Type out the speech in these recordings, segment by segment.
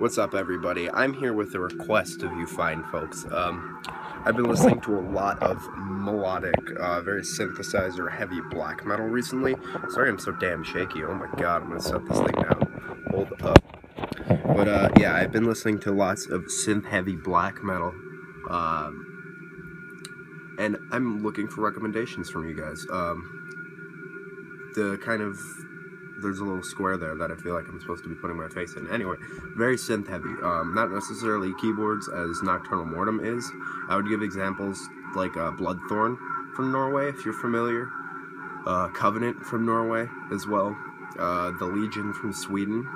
What's up, everybody? I'm here with a request of you fine folks. Um, I've been listening to a lot of melodic, uh, very synthesizer heavy black metal recently. Sorry I'm so damn shaky. Oh my god, I'm gonna set this thing down. Hold up. But uh, yeah, I've been listening to lots of synth heavy black metal. Um, and I'm looking for recommendations from you guys. Um, the kind of there's a little square there that I feel like I'm supposed to be putting my face in. Anyway, very synth heavy. Um, not necessarily keyboards as Nocturnal Mortum is. I would give examples like uh, Bloodthorn from Norway, if you're familiar. Uh, Covenant from Norway as well. Uh, the Legion from Sweden.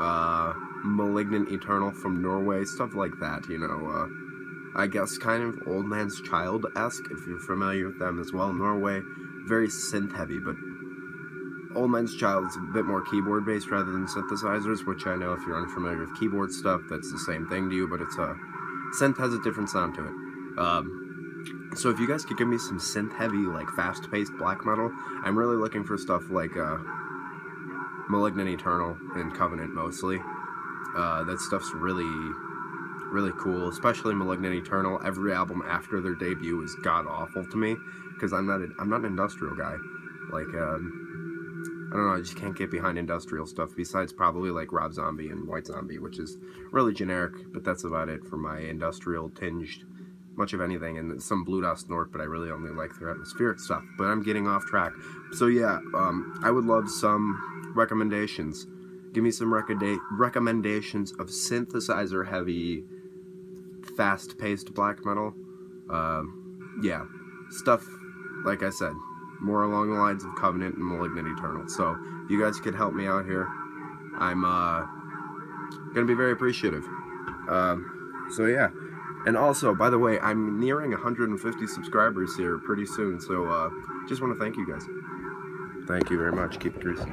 Uh, Malignant Eternal from Norway. Stuff like that, you know. Uh, I guess kind of Old Man's Child-esque, if you're familiar with them as well. Norway, very synth heavy, but Old Man's Child is a bit more keyboard based rather than synthesizers, which I know if you're unfamiliar with keyboard stuff, that's the same thing to you, but it's a synth has a different sound to it. Um, so if you guys could give me some synth heavy, like fast paced black metal, I'm really looking for stuff like uh, Malignant Eternal and Covenant mostly. Uh, that stuff's really, really cool, especially Malignant Eternal. Every album after their debut is god awful to me because I'm not a, I'm not an industrial guy. Like um, I don't know, I just can't get behind industrial stuff besides probably like Rob Zombie and White Zombie, which is really generic, but that's about it for my industrial tinged much of anything and some Blut Aus Nord, but I really only like their atmospheric stuff. But I'm getting off track. So yeah, um, I would love some recommendations. Give me some recommendations of synthesizer heavy, fast paced black metal. Um, yeah, stuff like I said, more along the lines of Covenant and Malignant Eternal. So if you guys could help me out here, I'm uh, gonna be very appreciative. Um, so yeah, and also by the way, I'm nearing 150 subscribers here pretty soon. So uh, just want to thank you guys. Thank you very much. Keep it greasy.